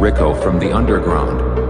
Rico from the underground.